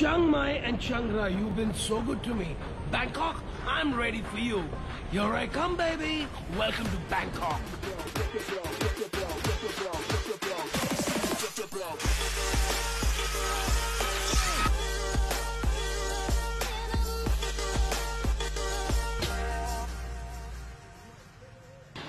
Chiang Mai and Chiang Rai, you've been so good to me. Bangkok, I'm ready for you. Here I come, baby. Welcome to Bangkok.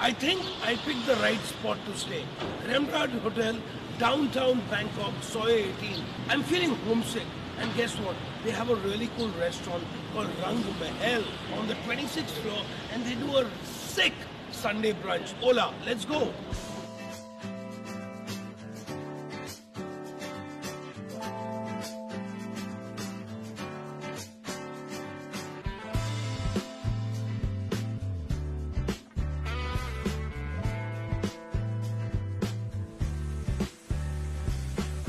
I think I picked the right spot to stay. Rembrandt Hotel, downtown Bangkok, Soi 18. I'm feeling homesick. And guess what? They have a really cool restaurant called Rang Mahal on the 26th floor and they do a sick Sunday brunch. Ola, let's go.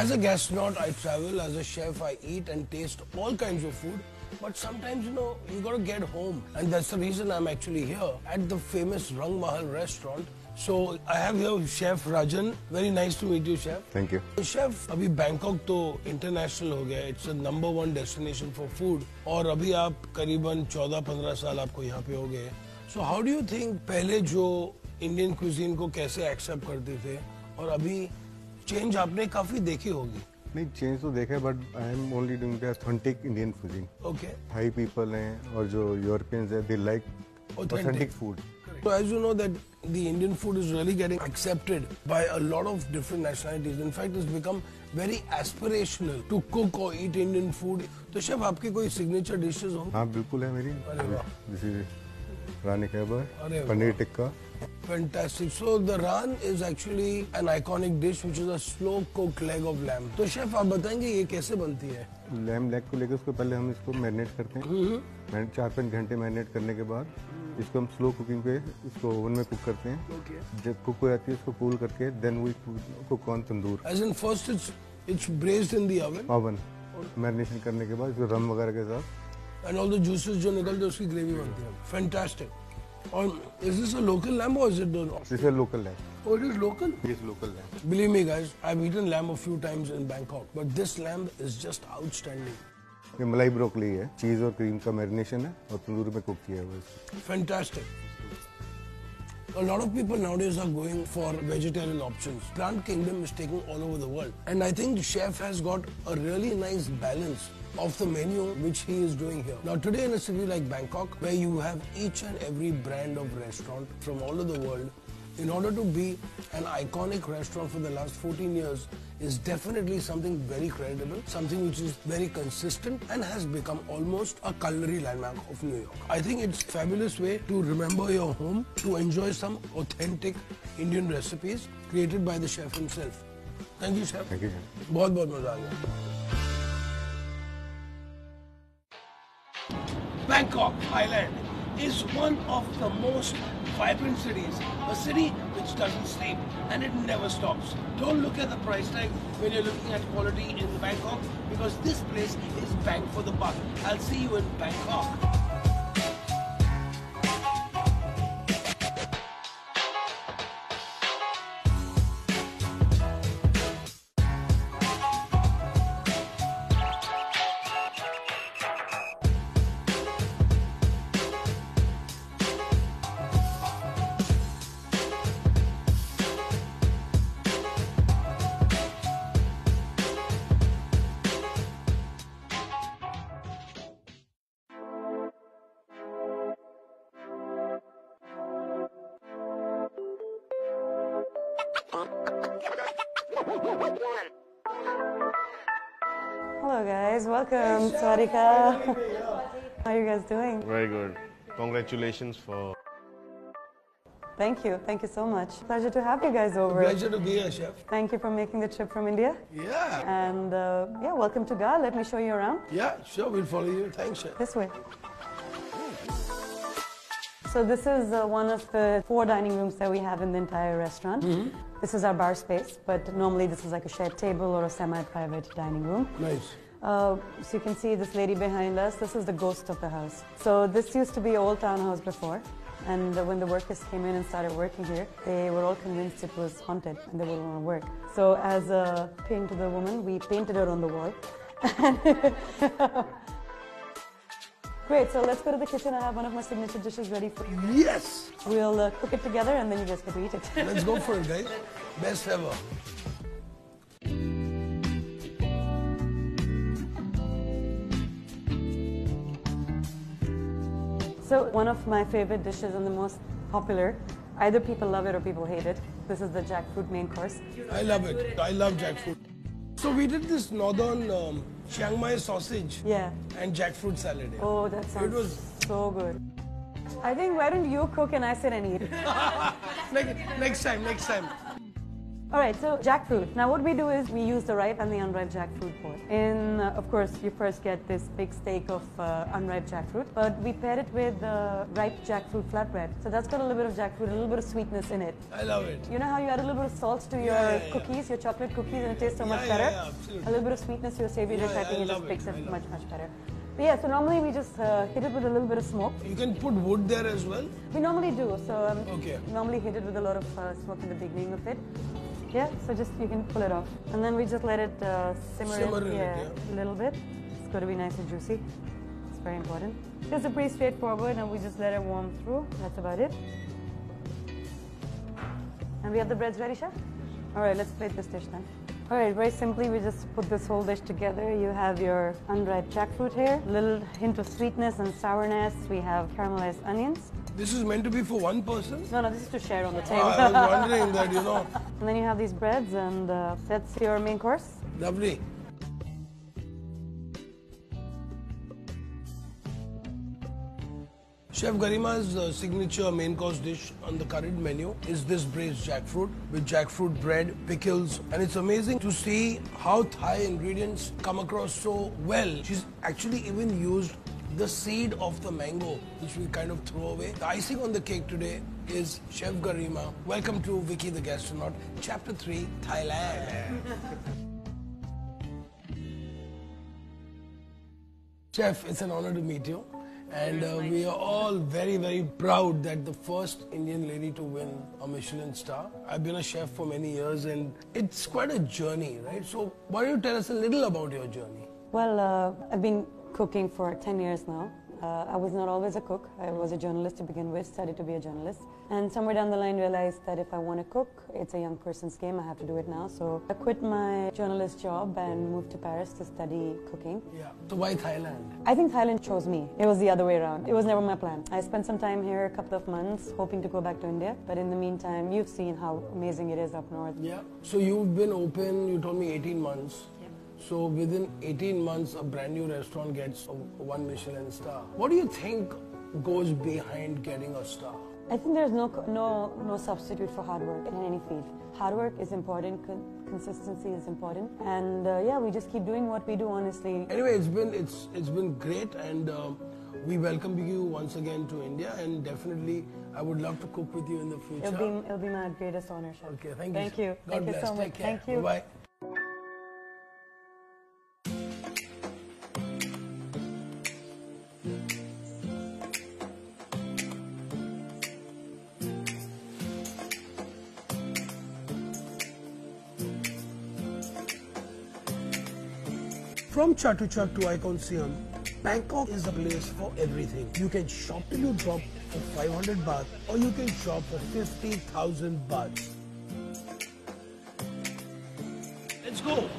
As a gastronaut, I travel. As a chef, I eat and taste all kinds of food. But sometimes, you know, you gotta get home. And that's the reason I'm actually here at the famous Rang Mahal restaurant. So I have here Chef Rajan. Very nice to meet you, Chef. Thank you chef अभी Bangkok तो international हो गया it's number one destination for food और अभी आप करीबन 14-15 साल आपको यहाँ पे हो गए so how do you think पहले जो इंडियन क्विजीन को कैसे एक्सेप्ट करते थे और अभी चेंज आपने काफ़ी देखी होगी नहीं चेंज तो देखा है but I am only doing the authentic Indian fooding okay Thai people हैं और जो यूरोपियंस हैं they like Authentic. Authentic food So as you know that the Indian food is really getting accepted by a lot of different nationalities. In fact, it's become very aspirational to cook or eat Indian food. तो chef आपके कोई signature dishes होंगे हाँ बिल्कुल है मेरी वाह। जैसे रानी कैबर paneer tikka Fantastic. So the ran is actually an iconic dish which is a slow cooked leg of lamb. तो शेफ आप बताएँगे ये कैसे बनती है लैम लेग को लेकर उसको पहले हम इसको मैरिनेट करते हैं मैरिनेट चार पाँच घंटे मैरिनेट करने के बाद इसको हम स्लो कुकिंग पे इसको ओवन में कुक करते हैं. जब कुक हो जाती है इसको कूल करके then we cook on tandoor As in first it's it's braised in the oven oven marination करने के बाद इसको रम वगैरह के साथ and all the juices जो निकलते हैं उसकी ग्रेवी बनती है. Fantastic. और is this a local lamb or is it the this is local lamb Oh, it is local. This local lamb Believe me, guys, I've eaten lamb a few times in Bangkok, but this lamb is just outstanding. ये मलाई broccoli है चीज और cream का marination है और तंदूर में cook किया हुआ है इसको। Fantastic. A lot of people nowadays are going for vegetarian options. Plant Kingdom is taking all over the world. And I think Chef has got a really nice balance of the menu which he is doing here. Now today in a city like Bangkok, where you have each and every brand of restaurant from all over the world, in order to be an iconic restaurant for the last 14 years is definitely something very credible, something which is very consistent and has become almost a culinary landmark of New York. I think it's a fabulous way to remember your home, to enjoy some authentic Indian recipes created by the chef himself. Thank you, chef. Thank you, chef. बहुत बहुत मजा आ गया Bangkok, Thailand is one of the most vibrant cities. A city which doesn't sleep and it never stops. Don't look at the price tag when you're looking at quality in Bangkok because this place is bang for the buck. I'll see you in Bangkok. Hello guys, welcome. Sawadika. How are you guys doing? Very good. Congratulations for Thank you. Thank you so much. Pleasure to have you guys over. Pleasure to be here, chef. Thank you for making the trip from India. Yeah. And uh, yeah, welcome to Gaa. Let me show you around. Yeah, sure, we'll follow you. Thanks, chef. This way. So this is uh, one of the four dining rooms that we have in the entire restaurant. This is our bar space, but normally this is like a shared table or a semi-private dining room. Nice. Uh, so you can see this lady behind us. This is the ghost of the house. So this used to be an old townhouse before. And when the workers came in and started working here, they were all convinced it was haunted and they wouldn't want to work. So as a paying to the woman, we painted her on the wall. Great, so let's go to the kitchen. I have one of my signature dishes ready for you. Yes! We'll uh, cook it together and then you guys get to eat it. Let's go for it, guys. Best ever. So one of my favorite dishes and the most popular, either people love it or people hate it. This is the jackfruit main course. I love it. I love jackfruit. So we did this northern um, Chiang Mai sausage Yeah. and jackfruit salad. yeah. Oh, that sounds was- so good. I think why don't you cook and I sit and eat? Next, next time, next time. All right, so jackfruit. Now what we do is we use the ripe and the unripe jackfruit both. In, uh, of course, you first get this big steak of uh, unripe jackfruit, but we pair it with uh, ripe jackfruit flatbread. So that's got a little bit of jackfruit, a little bit of sweetness in it. I love it. You know how you add a little bit of salt to your Yeah, yeah, cookies, your chocolate cookies, and it tastes so much Yeah, better? yeah, absolutely. a little bit of sweetness to your savory dish, I think I it just makes it. it, much, much better. But yeah, so normally we just uh, hit it with a little bit of smoke. You can put wood there as well. We normally do, so um, Okay. normally hit it with a lot of uh, smoke in the beginning of it. Yeah, so just you can pull it off, and then we just let it uh, simmer, Simmer in it, yeah, yeah. a little bit. It's got to be nice and juicy. It's very important. Just a pretty straightforward, and we just let it warm through. That's about it. And we have the breads ready, chef. All right, let's plate this dish then. All right, very simply, we just put this whole dish together. You have your unripe jackfruit here, a little hint of sweetness and sourness. We have caramelized onions. This is meant to be for one person. No, no, this is to share on the table. I was wondering that, you know. And then you have these breads, and uh, that's your main course. Lovely. Chef Garima's uh, signature main course dish on the current menu is this braised jackfruit with jackfruit bread, pickles, and it's amazing to see how Thai ingredients come across so well. She's actually even used the seed of the mango, which we kind of throw away. The icing on the cake today is Chef Garima. Welcome to Vicky the Gastronaut, Chapter 3, Thailand. Chef, it's an honor to meet you. And uh, we are all very, very proud that the first Indian lady to win a Michelin star. I've been a chef for many years and it's quite a journey, right? So, why don't you tell us a little about your journey? Well, uh, I've been cooking for 10 years now. Uh, I was not always a cook. I was a journalist to begin with, studied to be a journalist. And somewhere down the line realized that if I want to cook, it's a young person's game. I have to do it now. So I quit my journalist job and moved to Paris to study cooking. Yeah. So, why Thailand? I think Thailand chose me. It was the other way around. It was never my plan. I spent some time here, a couple of months, hoping to go back to India. But in the meantime, you've seen how amazing it is up north. Yeah. So, you've been open, you told me 18 months. So, within 18 months, a brand new restaurant gets a one Michelin star. What do you think goes behind getting a star? I think there's no no no substitute for hard work in any field. Hard work is important. Con- consistency is important, and uh, yeah, we just keep doing what we do honestly. Anyway, it's been it's it's been great, and um, we welcome you once again to India, and definitely I would love to cook with you in the future. It'll be it'll be my greatest honor, chef. okay, thank you. Thank you. God Thank you so much. Take care. Thank you. Bye. From Chatuchak to Icon Siam, Bangkok is a place for everything. You can shop till you drop for 500 baht or you can shop for 50,000 baht. Let's go.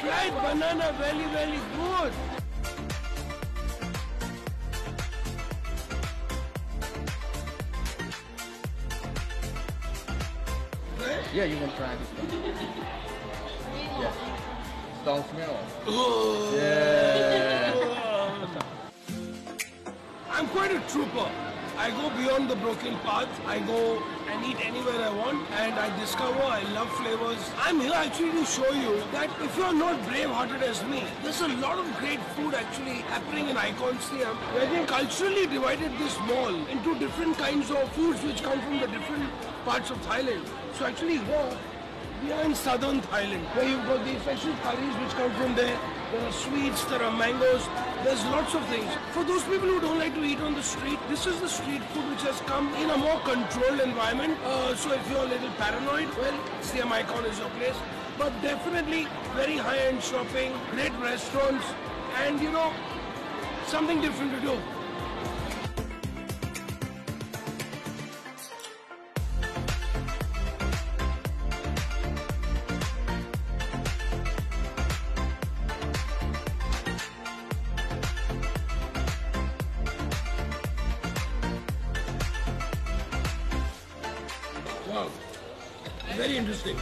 Fried banana, very, very good. Yeah, you can try this one. Yeah. Don't smell. Oh. I'm quite a trooper. I go beyond the broken path. I go and eat anywhere I want. And I discover I love flavors. I'm here actually to show you that if you're not brave-hearted as me, there's a lot of great food actually happening in Icon Siam. Where they culturally divided this mall into different kinds of foods which come from the different parts of Thailand. So actually here we are in southern Thailand, where you've got the special curries which come from there. There are sweets, there are mangoes, there's lots of things. For those people who don't like to eat on the street, this is the street food which has come in a more controlled environment. Uh, so if you're a little paranoid, well, Siam Icon is your place. But definitely very high-end shopping, great restaurants, and you know, something different to do. Wow. Very interesting.